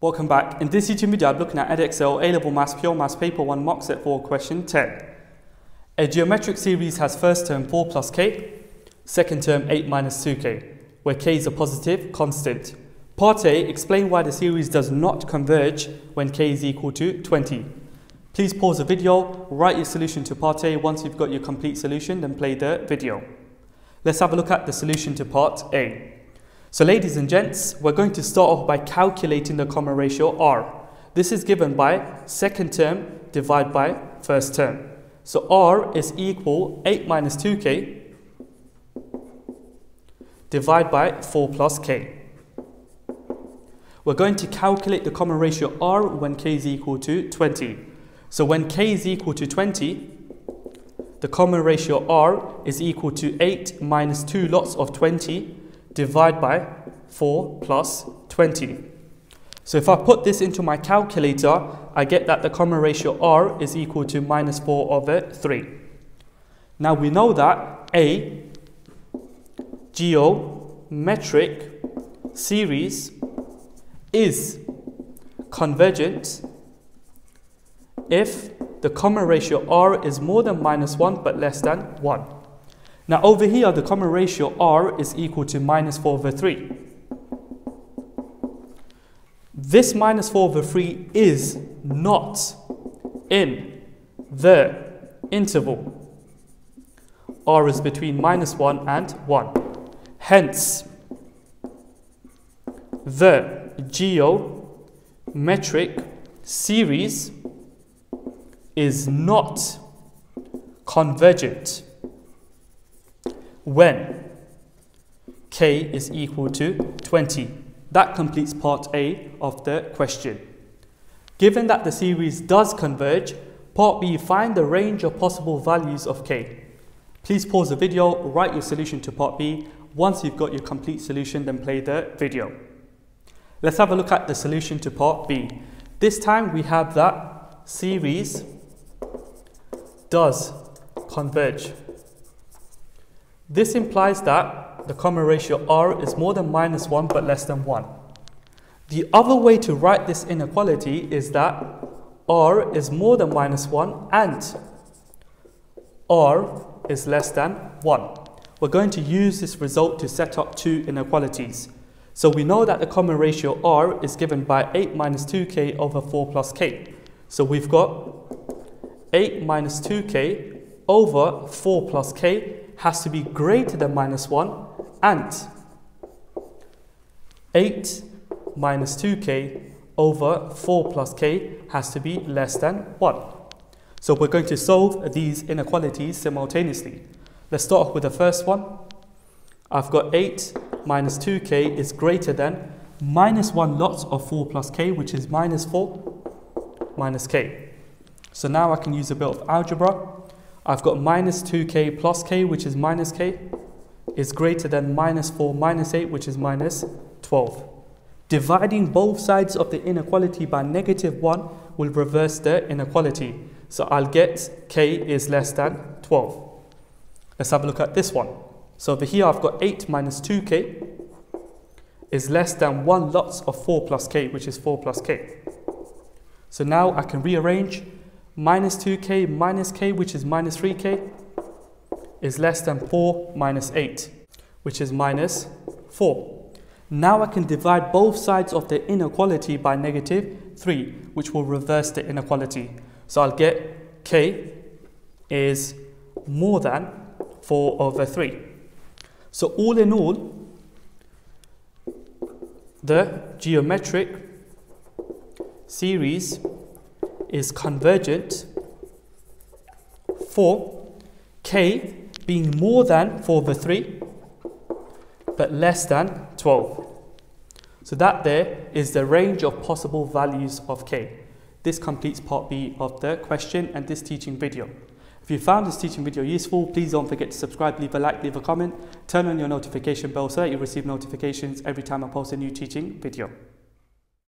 Welcome back. In this YouTube video, I'm looking at Edexcel A-Level Maths Pure Maths Paper 1 Mock Set 4 Question 10. A geometric series has first term 4 plus k, second term 8 minus 2k, where k is a positive constant. Part A, explain why the series does not converge when k is equal to 20. Please pause the video, write your solution to part A. Once you've got your complete solution, then play the video. Let's have a look at the solution to part A. So ladies and gents, we're going to start off by calculating the common ratio R. This is given by second term divided by first term. So R is equal 8 minus 2k divided by 4 plus k. We're going to calculate the common ratio R when k is equal to 20. So when k is equal to 20, the common ratio R is equal to 8 minus 2 lots of 20 divide by 4 plus 20. So if I put this into my calculator, I get that the common ratio R is equal to minus 4 over 3. Now we know that A geometric series is convergent if the common ratio R is more than minus 1 but less than 1. Now over here, the common ratio R is equal to minus 4 over 3. This minus 4 over 3 is not in the interval. R is between minus 1 and 1. Hence, the geometric series is not convergent when k is equal to 20. That completes part A of the question. Given that the series does converge, part B, find the range of possible values of k. Please pause the video, write your solution to part B. Once you've got your complete solution, then play the video. Let's have a look at the solution to part B. This time we have that series does converge. This implies that the common ratio R is more than minus 1 but less than 1. The other way to write this inequality is that R is more than minus 1 and R is less than 1. We're going to use this result to set up two inequalities. So we know that the common ratio R is given by 8 minus 2k over 4 plus k. So we've got 8 minus 2k over 4 plus k has to be greater than minus 1 and 8 minus 2k over 4 plus k has to be less than 1. So we're going to solve these inequalities simultaneously. Let's start off with the first one. I've got 8 minus 2k is greater than minus 1 lots of 4 plus k, which is minus 4 minus k. So now I can use a bit of algebra. I've got minus 2k plus k, which is minus k, is greater than minus 4 minus 8, which is minus 12. Dividing both sides of the inequality by negative 1 will reverse the inequality. So I'll get k is less than 12. Let's have a look at this one. So over here I've got 8 minus 2k is less than 1 lots of 4 plus k, which is 4 plus k. So now I can rearrange minus 2k minus k, which is minus 3k, is less than 4 minus 8, which is minus 4. Now I can divide both sides of the inequality by negative 3, which will reverse the inequality. So I'll get k is more than 4 over 3. So all in all, the geometric series is convergent for k being more than 4 over 3 but less than 12. So that there is the range of possible values of k. This completes part B of the question and this teaching video. If you found this teaching video useful, please don't forget to subscribe, leave a like, leave a comment, turn on your notification bell so that you receive notifications every time I post a new teaching video.